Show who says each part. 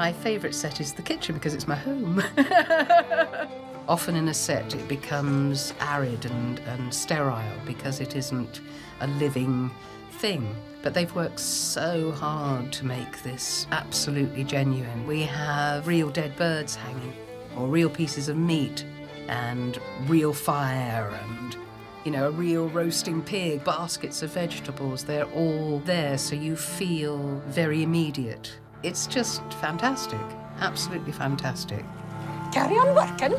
Speaker 1: My favourite set is the kitchen because it's my home. Often in a set it becomes arid and, and sterile because it isn't a living thing. But they've worked so hard to make this absolutely genuine. We have real dead birds hanging, or real pieces of meat, and real fire, and you know, a real roasting pig, baskets of vegetables. They're all there, so you feel very immediate. It's just fantastic. Absolutely fantastic.
Speaker 2: Carry on working.